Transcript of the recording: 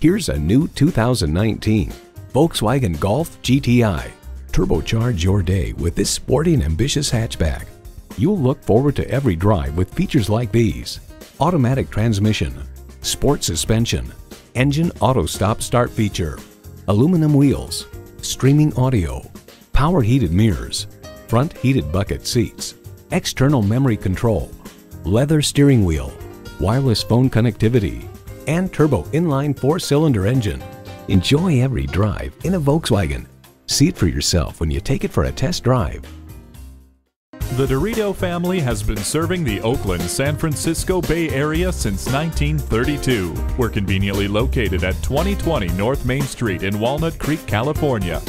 Here's a new 2019 Volkswagen Golf GTI. Turbocharge your day with this sporty and ambitious hatchback. You'll look forward to every drive with features like these. Automatic transmission, sport suspension, engine auto stop start feature, aluminum wheels, streaming audio, power heated mirrors, front heated bucket seats, external memory control, leather steering wheel, wireless phone connectivity, and turbo inline four-cylinder engine. Enjoy every drive in a Volkswagen. See it for yourself when you take it for a test drive. The Dirito family has been serving the Oakland, San Francisco Bay Area since 1932. We're conveniently located at 2020 North Main Street in Walnut Creek, California.